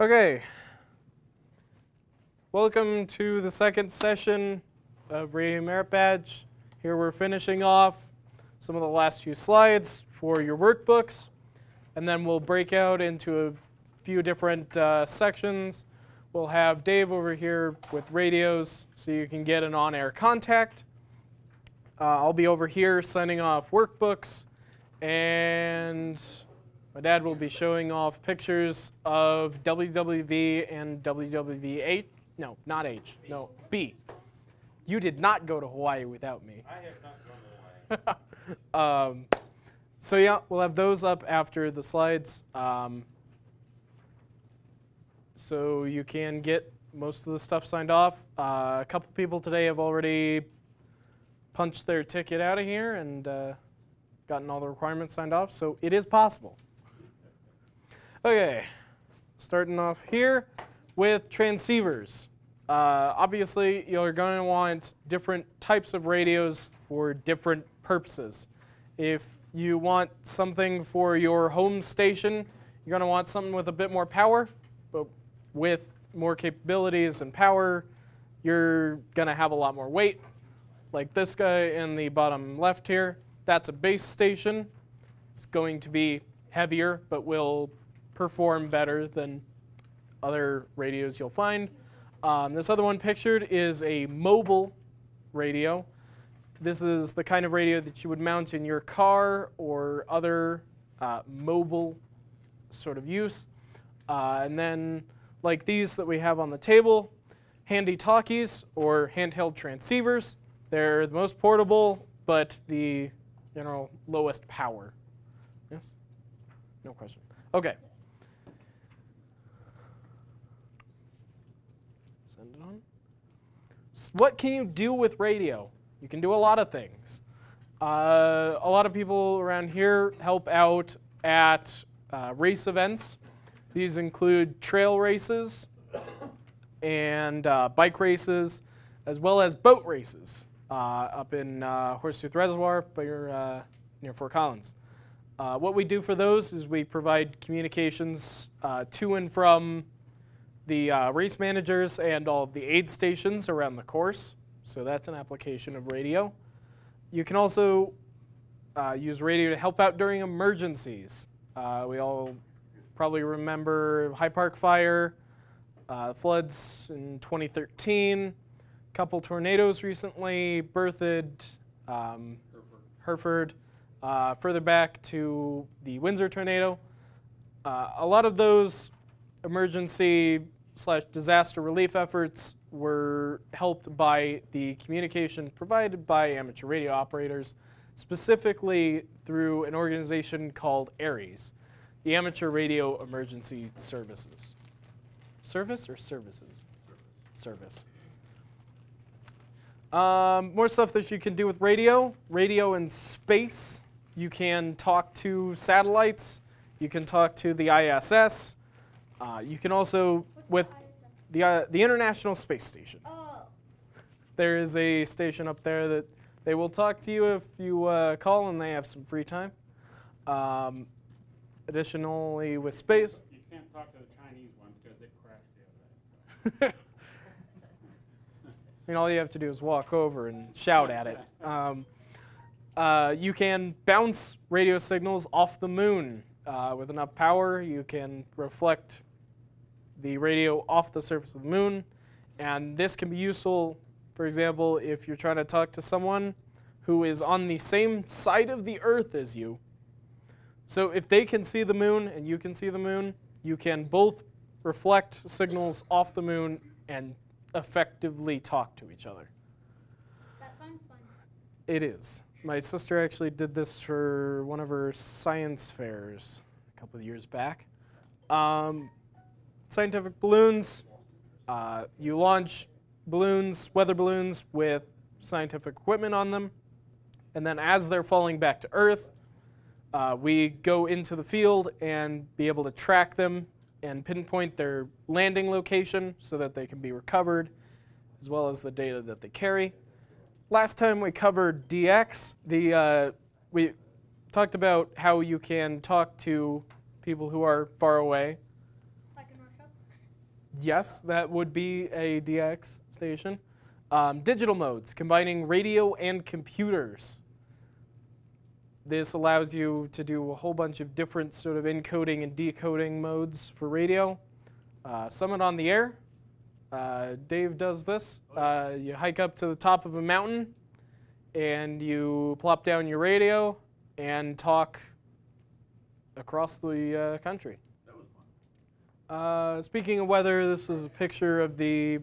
Okay. Welcome to the second session of Radio Merit Badge. Here we're finishing off some of the last few slides for your workbooks, and then we'll break out into a few different uh, sections. We'll have Dave over here with radios so you can get an on-air contact. Uh, I'll be over here signing off workbooks, and my dad will be showing off pictures of WWV and WWVH. No, not H. No, B. You did not go to Hawaii without me. I have not gone to Hawaii. Um, so yeah, we'll have those up after the slides. Um, so you can get most of the stuff signed off. Uh, a couple people today have already punched their ticket out of here and uh, gotten all the requirements signed off. So it is possible. Okay, starting off here with transceivers. Uh, obviously, you're going to want different types of radios for different purposes. If you want something for your home station, you're going to want something with a bit more power, but with more capabilities and power, you're going to have a lot more weight. Like this guy in the bottom left here, that's a base station. It's going to be heavier, but will perform better than other radios you'll find. Um, this other one pictured is a mobile radio. This is the kind of radio that you would mount in your car or other uh, mobile sort of use. Uh, and then, like these that we have on the table, handy talkies or handheld transceivers. They're the most portable, but the general lowest power. Yes? No question. Okay. Send it on. What can you do with radio? You can do a lot of things. Uh, a lot of people around here help out at uh, race events. These include trail races and uh, bike races, as well as boat races uh, up in uh, Horsetooth Reservoir near, uh, near Fort Collins. What we do for those is we provide communications to and from the uh, race managers and all of the aid stations around the course. So that's an application of radio. You can also uh, use radio to help out during emergencies. Uh, we all probably remember High Park fire, uh, floods in 2013, a couple tornadoes recently, Berthoud, um, Hereford, uh, further back to the Windsor tornado. Uh, a lot of those emergency slash disaster relief efforts were helped by the communication provided by amateur radio operators, specifically through an organization called ARES, the Amateur Radio Emergency Services. Service or services? Service. Um, more stuff that you can do with radio. Radio in space. You can talk to satellites. You can talk to the ISS. Uh, you can also, with the, uh, the International Space Station. Oh, There is a station up there that they will talk to you if you uh, call and they have some free time. Um, additionally, with space, You can't talk to the Chinese one because it crashed the other day. I mean, all you have to do is walk over and shout at it. Um, uh, you can bounce radio signals off the moon. Uh, with enough power, you can reflect the radio off the surface of the moon. And this can be useful, for example, if you're trying to talk to someone who is on the same side of the Earth as you. So if they can see the moon and you can see the moon, you can both reflect signals off the moon and effectively talk to each other. that sounds fun. It is. My sister actually did this for one of her science fairs a couple of years back. Um, scientific balloons. Uh, you launch balloons, weather balloons, with scientific equipment on them, and then as they're falling back to Earth, uh, we go into the field and be able to track them and pinpoint their landing location so that they can be recovered, as well as the data that they carry. Last time we covered DX, the uh, we talked about how you can talk to people who are far away. Yes, that would be a DX station. Um, digital modes, combining radio and computers. This allows you to do a whole bunch of different sort of encoding and decoding modes for radio. Uh, Summit on the air. Uh, Dave does this. Uh, you hike up to the top of a mountain and you plop down your radio and talk across the uh, country. That was fun. Uh, speaking of weather, this is a picture of the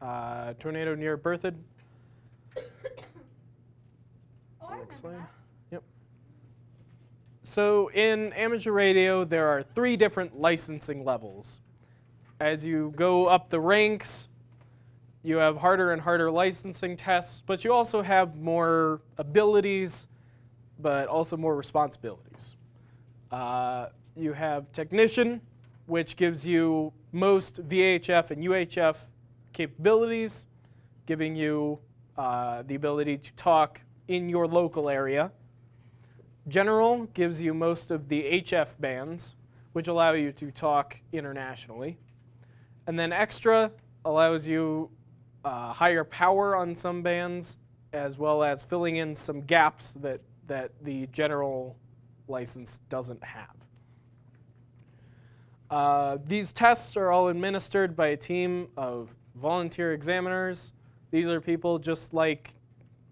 uh, tornado near Berthoud. Oh, I Next slide. Yep. So in amateur radio, there are three different licensing levels. As you go up the ranks, you have harder and harder licensing tests, but you also have more abilities, but also more responsibilities. Uh, you have technician, which gives you most VHF and UHF capabilities, giving you uh, the ability to talk in your local area. General gives you most of the HF bands, which allow you to talk internationally. And then extra allows you uh, higher power on some bands, as well as filling in some gaps that, that the general license doesn't have. Uh, these tests are all administered by a team of volunteer examiners. These are people just like,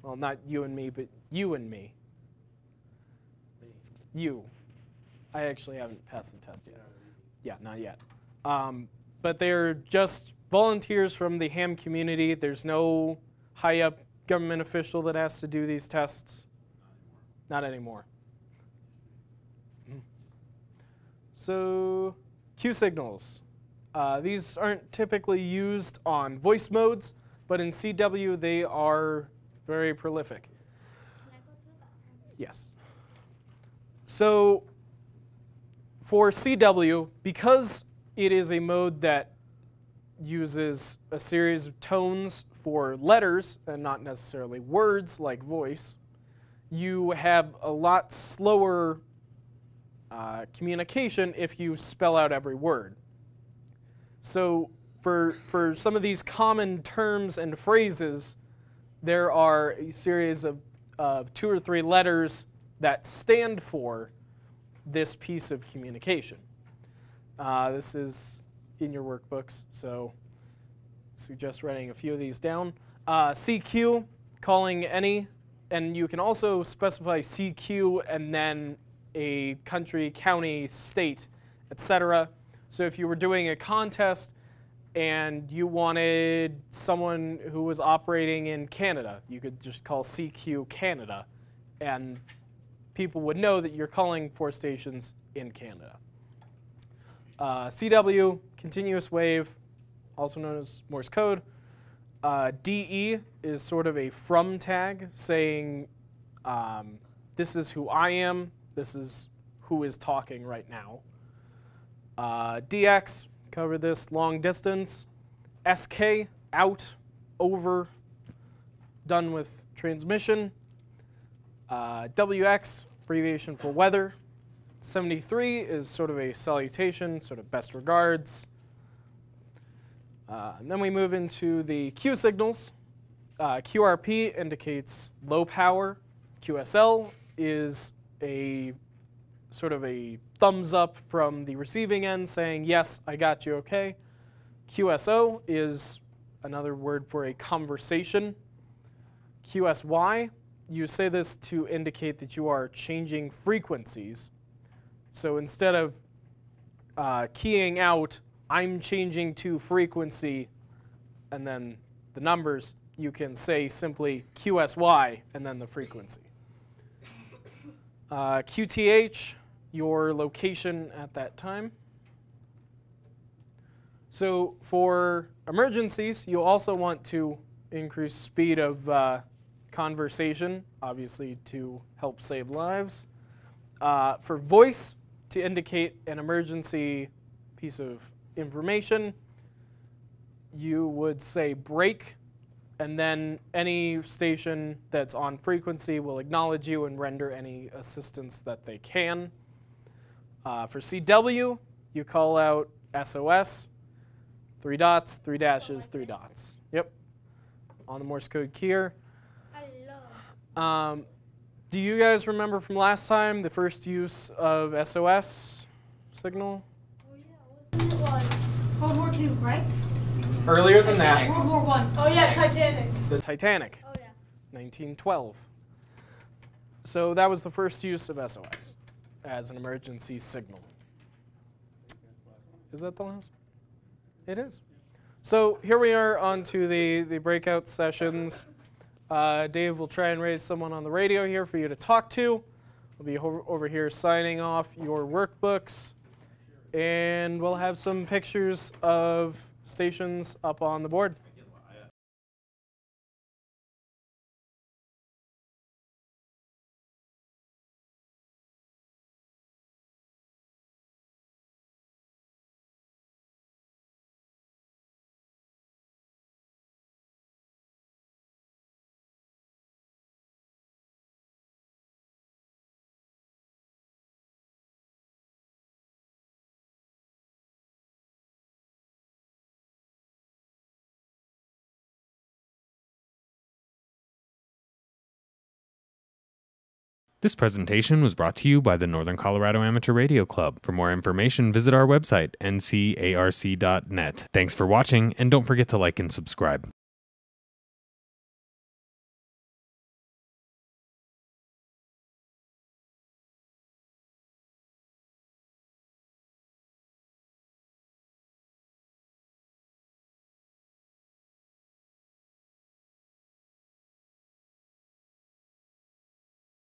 well, not you and me, but you and me. Me, You. I actually haven't passed the test yet. Yeah, not yet. Um, but they're just volunteers from the ham community. There's no high up government official that has to do these tests. Not anymore. Mm. So, Q signals. Uh, these aren't typically used on voice modes, but in CW they are very prolific. Can I go to the? Yes. So for CW, because it is a mode that uses a series of tones for letters and not necessarily words like voice, you have a lot slower uh, communication if you spell out every word. So for, for some of these common terms and phrases, there are a series of, of two or three letters that stand for this piece of communication. Uh, this is in your workbooks, so suggest writing a few of these down. Uh, CQ, calling any, and you can also specify CQ and then a country, county, state, etc. So if you were doing a contest and you wanted someone who was operating in Canada, you could just call CQ Canada, and people would know that you're calling for stations in Canada. Uh, CW, continuous wave, also known as Morse code. Uh, DE is sort of a from tag saying, um, this is who I am, this is who is talking right now. Uh, DX, cover this long distance. SK, out, over, done with transmission. Uh, WX, abbreviation for weather. 73 is sort of a salutation, sort of best regards. Uh, and then we move into the Q signals. Uh, QRP indicates low power. QSL is a sort of a thumbs up from the receiving end saying, yes, I got you okay. QSO is another word for a conversation. QSY, you say this to indicate that you are changing frequencies. So instead of uh, keying out, I'm changing to frequency, and then the numbers, you can say simply QSY and then the frequency. Uh, QTH, your location at that time. So for emergencies, you also want to increase speed of uh, conversation, obviously to help save lives. Uh, for voice, to indicate an emergency piece of information, you would say break, and then any station that's on frequency will acknowledge you and render any assistance that they can. Uh, for CW, you call out SOS. Three dots, three dashes, three dots. Yep. On the Morse code here. Love. Um, do you guys remember from last time the first use of SOS signal? Oh yeah, wasn't it like World War Two, right? Earlier than that, World War One. Oh yeah, Titanic. the Titanic, Oh yeah. 1912. So that was the first use of SOS as an emergency signal. Is that the last? It is. So here we are on to the, the breakout sessions. Uh, Dave will try and raise someone on the radio here for you to talk to. We'll be over, over here signing off your workbooks. And we'll have some pictures of stations up on the board. This presentation was brought to you by the Northern Colorado Amateur Radio Club. For more information, visit our website, ncarc.net. Thanks for watching, and don't forget to like and subscribe.